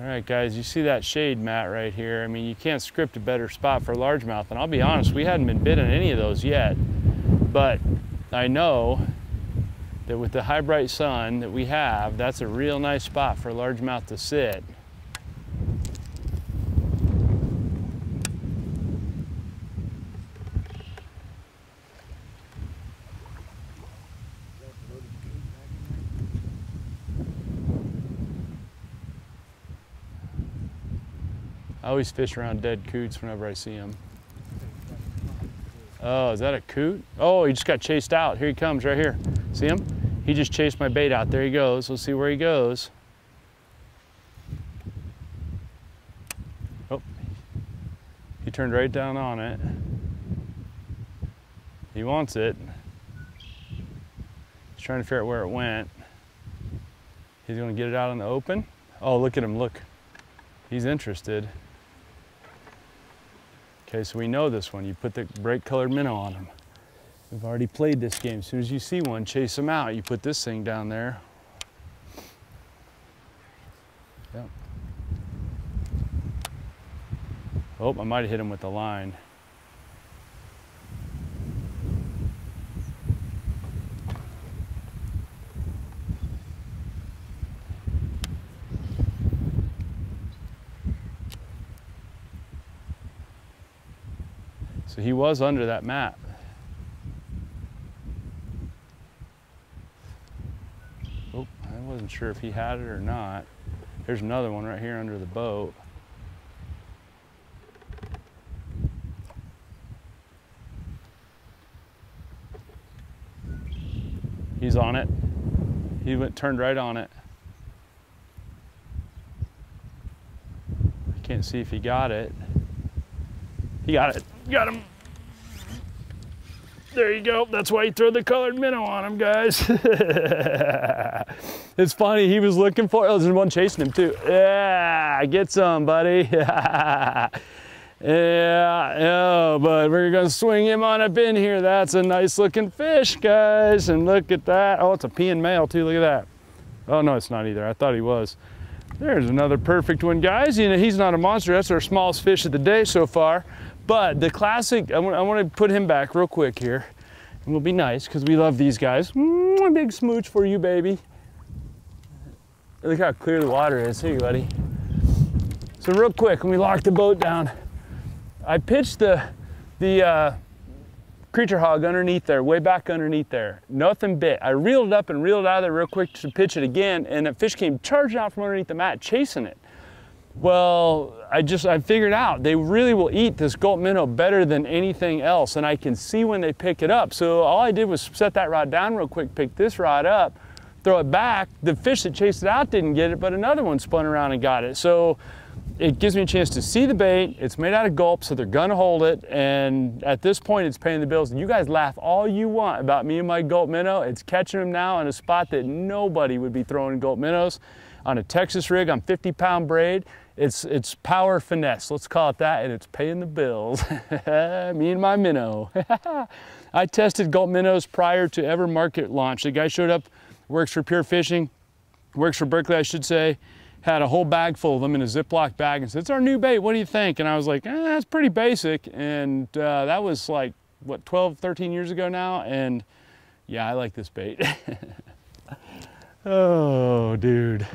All right, guys, you see that shade mat right here. I mean, you can't script a better spot for largemouth. And I'll be honest, we hadn't been bit on any of those yet. But I know that with the high bright sun that we have, that's a real nice spot for largemouth to sit. I always fish around dead coots whenever I see them. Oh, is that a coot? Oh, he just got chased out. Here he comes right here. See him? He just chased my bait out. There he goes. We'll see where he goes. Oh, he turned right down on it. He wants it. He's trying to figure out where it went. He's gonna get it out in the open. Oh, look at him, look. He's interested. Okay, so we know this one. You put the bright colored minnow on them. We've already played this game. As soon as you see one, chase them out. You put this thing down there. Yep. Oh, I might have hit him with the line. So he was under that mat. Oh, I wasn't sure if he had it or not. There's another one right here under the boat. He's on it. He went turned right on it. I can't see if he got it. He got it. Got him. There you go. That's why you throw the colored minnow on him, guys. it's funny. He was looking for. Oh, there's one chasing him too. Yeah, get some, buddy. yeah, oh, but we're gonna swing him on up in here. That's a nice looking fish, guys. And look at that. Oh, it's a peeing male too. Look at that. Oh no, it's not either. I thought he was. There's another perfect one, guys. You know, he's not a monster. That's our smallest fish of the day so far. But the classic, I want, I want to put him back real quick here. And we'll be nice because we love these guys. Mm, big smooch for you, baby. Look how clear the water is. Here, buddy. So real quick, when we lock the boat down, I pitched the, the uh, creature hog underneath there, way back underneath there. Nothing bit. I reeled it up and reeled out of there real quick to pitch it again, and a fish came charging out from underneath the mat, chasing it. Well, I just, I figured out they really will eat this gulp minnow better than anything else. And I can see when they pick it up. So all I did was set that rod down real quick, pick this rod up, throw it back. The fish that chased it out didn't get it, but another one spun around and got it. So it gives me a chance to see the bait. It's made out of gulp, so they're gonna hold it. And at this point, it's paying the bills. And you guys laugh all you want about me and my gulp minnow. It's catching them now in a spot that nobody would be throwing gulp minnows on a Texas rig on 50 pound braid. It's, it's power finesse, let's call it that, and it's paying the bills. Me and my minnow. I tested gulp minnows prior to ever market launch. The guy showed up, works for Pure Fishing, works for Berkley, I should say, had a whole bag full of them in a Ziploc bag and said, it's our new bait, what do you think? And I was like, eh, that's pretty basic. And uh, that was like, what, 12, 13 years ago now? And yeah, I like this bait. oh, dude.